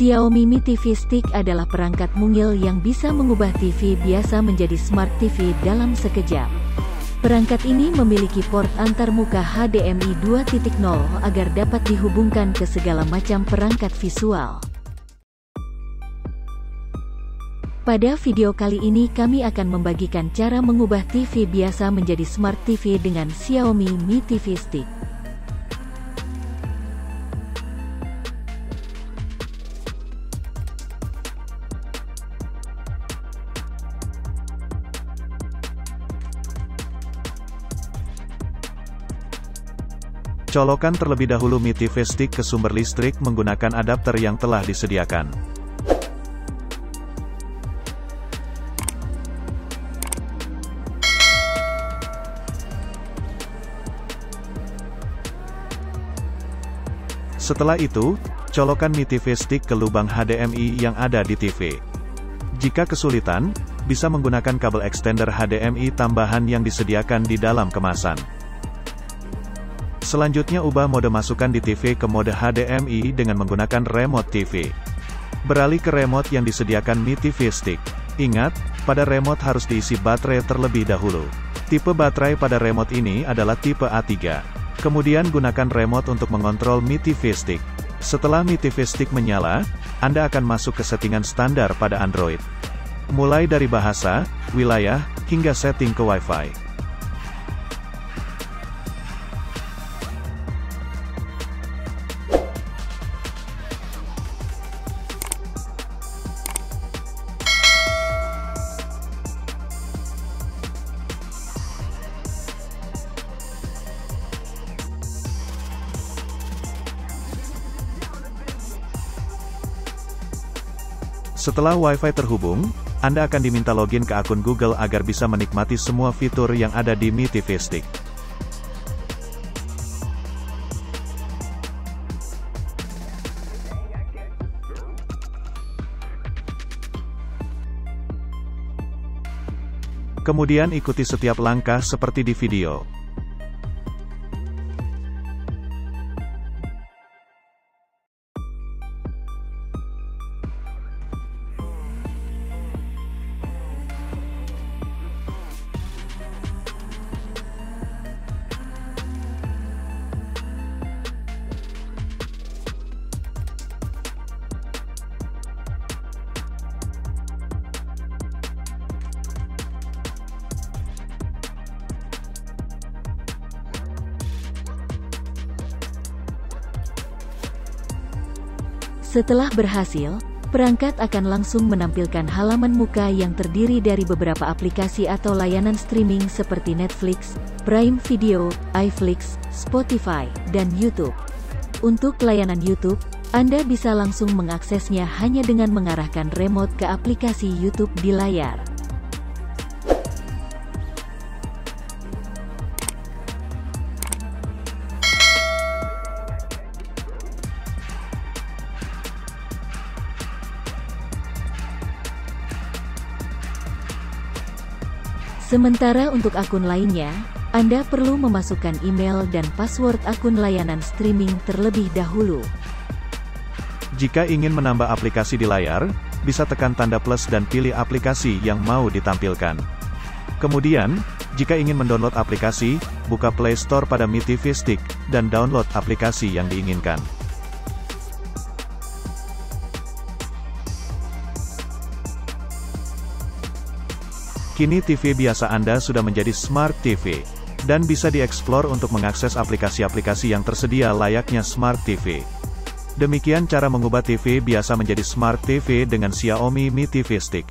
Xiaomi Mi TV Stick adalah perangkat mungil yang bisa mengubah TV biasa menjadi Smart TV dalam sekejap. Perangkat ini memiliki port antarmuka HDMI 2.0 agar dapat dihubungkan ke segala macam perangkat visual. Pada video kali ini kami akan membagikan cara mengubah TV biasa menjadi Smart TV dengan Xiaomi Mi TV Stick. Colokan terlebih dahulu Mi TV Stick ke sumber listrik menggunakan adapter yang telah disediakan. Setelah itu, colokan Mi TV Stick ke lubang HDMI yang ada di TV. Jika kesulitan, bisa menggunakan kabel extender HDMI tambahan yang disediakan di dalam kemasan. Selanjutnya ubah mode masukan di TV ke mode HDMI dengan menggunakan remote TV. Beralih ke remote yang disediakan Mi TV Stick. Ingat, pada remote harus diisi baterai terlebih dahulu. Tipe baterai pada remote ini adalah tipe A3. Kemudian gunakan remote untuk mengontrol Mi TV Stick. Setelah Mi TV Stick menyala, Anda akan masuk ke settingan standar pada Android. Mulai dari bahasa, wilayah, hingga setting ke Wi-Fi. Setelah Wi-Fi terhubung, Anda akan diminta login ke akun Google agar bisa menikmati semua fitur yang ada di Mi TV Stick. Kemudian ikuti setiap langkah seperti di video. Setelah berhasil, perangkat akan langsung menampilkan halaman muka yang terdiri dari beberapa aplikasi atau layanan streaming seperti Netflix, Prime Video, iFlix, Spotify, dan YouTube. Untuk layanan YouTube, Anda bisa langsung mengaksesnya hanya dengan mengarahkan remote ke aplikasi YouTube di layar. Sementara untuk akun lainnya, Anda perlu memasukkan email dan password akun layanan streaming terlebih dahulu. Jika ingin menambah aplikasi di layar, bisa tekan tanda plus dan pilih aplikasi yang mau ditampilkan. Kemudian, jika ingin mendownload aplikasi, buka Play Store pada Mi TV Stick, dan download aplikasi yang diinginkan. Kini TV biasa Anda sudah menjadi Smart TV, dan bisa dieksplor untuk mengakses aplikasi-aplikasi yang tersedia layaknya Smart TV. Demikian cara mengubah TV biasa menjadi Smart TV dengan Xiaomi Mi TV Stick.